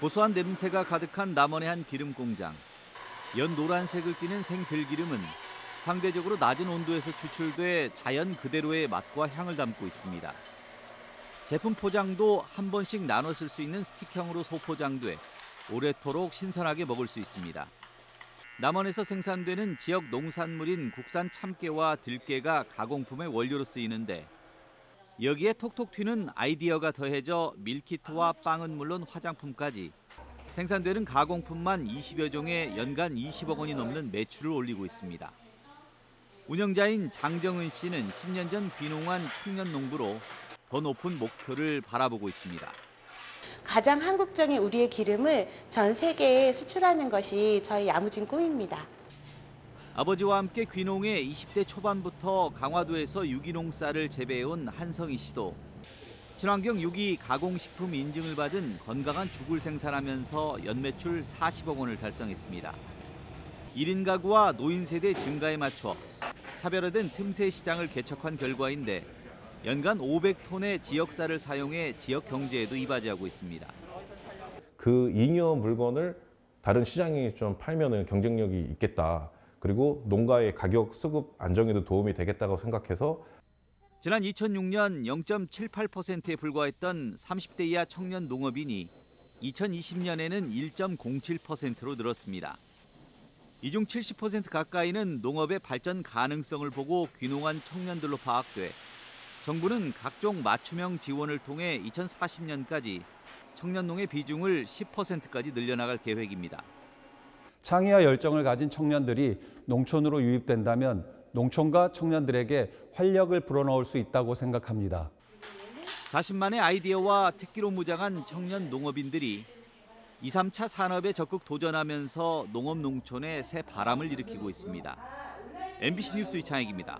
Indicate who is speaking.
Speaker 1: 고소한 냄새가 가득한 남원의 한 기름 공장. 연 노란색을 띠는 생들기름은 상대적으로 낮은 온도에서 추출돼 자연 그대로의 맛과 향을 담고 있습니다. 제품 포장도 한 번씩 나눠 쓸 수 있는 스틱형으로 소포장돼 오래도록 신선하게 먹을 수 있습니다. 남원에서 생산되는 지역 농산물인 국산 참깨와 들깨가 가공품의 원료로 쓰이는데 여기에 톡톡 튀는 아이디어가 더해져 밀키트와 빵은 물론 화장품까지 생산되는 가공품만 20여 종에 연간 20억 원이 넘는 매출을 올리고 있습니다. 운영자인 장정은 씨는 10년 전 귀농한 청년 농부로 더 높은 목표를 바라보고 있습니다.
Speaker 2: 가장 한국적인 우리의 기름을 전 세계에 수출하는 것이 저희 야무진 꿈입니다.
Speaker 1: 아버지와 함께 귀농해 20대 초반부터 강화도에서 유기농 쌀을 재배해온 한성희 씨도 친환경 유기 가공식품 인증을 받은 건강한 죽을 생산하면서 연매출 40억 원을 달성했습니다. 1인 가구와 노인 세대 증가에 맞춰 차별화된 틈새 시장을 개척한 결과인데 연간 500톤의 지역 쌀을 사용해 지역 경제에도 이바지하고 있습니다.
Speaker 3: 그 잉여 물건을 다른 시장에 좀 팔면은 경쟁력이 있겠다. 그리고 농가의 가격 수급 안정에도 도움이 되겠다고 생각해서
Speaker 1: 지난 2006년 0.78%에 불과했던 30대 이하 청년 농업인이 2020년에는 1.07%로 늘었습니다. 이 중 70% 가까이는 농업의 발전 가능성을 보고 귀농한 청년들로 파악돼 정부는 각종 맞춤형 지원을 통해 2040년까지 청년 농의 비중을 10%까지 늘려나갈 계획입니다.
Speaker 4: 창의와 열정을 가진 청년들이 농촌으로 유입된다면 농촌과 청년들에게 활력을 불어넣을 수 있다고 생각합니다.
Speaker 1: 자신만의 아이디어와 특기로 무장한 청년 농업인들이 2, 3차 산업에 적극 도전하면서 농업 농촌에 새 바람을 일으키고 있습니다. MBC 뉴스 이창익입니다.